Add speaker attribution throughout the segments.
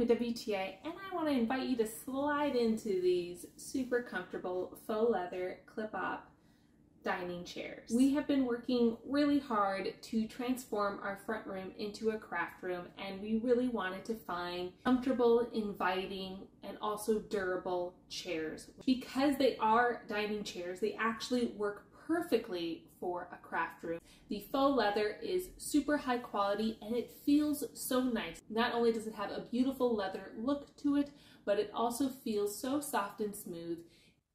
Speaker 1: with WTI and I want to invite you to slide into these super comfortable faux leather CLIPOP dining chairs. We have been working really hard to transform our front room into a craft room and we really wanted to find comfortable, inviting, and also durable chairs. Because they are dining chairs, they actually work perfectly for a craft room. The faux leather is super high quality and it feels so nice. Not only does it have a beautiful leather look to it, but it also feels so soft and smooth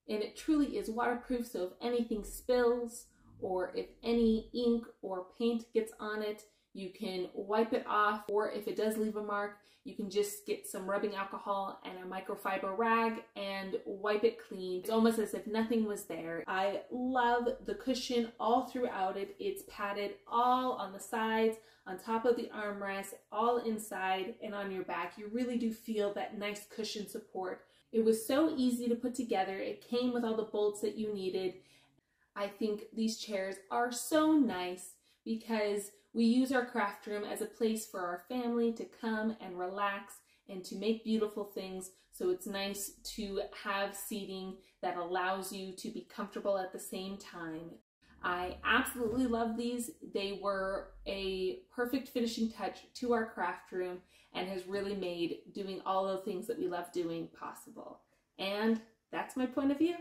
Speaker 1: and it truly is waterproof so if anything spills or if any ink or paint gets on it you can wipe it off or if it does leave a mark you can just get some rubbing alcohol and a microfiber rag and wipe it clean. It's almost as if nothing was there. I love the cushion all throughout it. It's padded all on the sides, on top of the armrest, all inside and on your back. You really do feel that nice cushion support it was so easy to put together. It came with all the bolts that you needed. I think these chairs are so nice because we use our craft room as a place for our family to come and relax and to make beautiful things. So it's nice to have seating that allows you to be comfortable at the same time. I absolutely love these. They were a perfect finishing touch to our craft room and has really made doing all the things that we love doing possible. And that's my point of view.